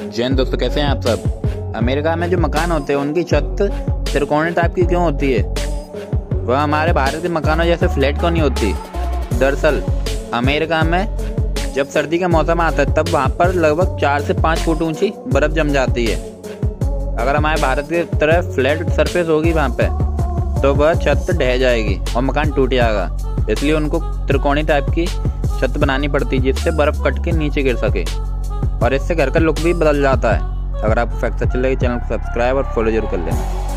जैन दोस्तों कैसे हैं आप सब? अमेरिका में जो मकान होते हैं, उनकी छत त्रिकोणी टाइप की क्यों होती है? वह हमारे भारत के मकानों जैसे फ्लैट क्यों नहीं होती? दरअसल, अमेरिका में जब सर्दी का मौसम आता है, तब वहाँ पर लगभग चार से पाँच फुट ऊँची बर्फ़ जम जाती है। अगर हमारे भारत की तरह फ्लैट सरफेस होगी वहाँ पे तो वह छत ढह जाएगी और मकान टूट जाएगा। इसलिए उनको त्रिकोणी टाइप की छत बनानी पड़ती जिससे बर्फ़ कट के नीचे गिर सके। और इससे घर का लुक भी बदल जाता है। अगर आपको फैक्ट अच्छी लगे, चैनल को सब्सक्राइब और फॉलो ज़रूर कर लेना।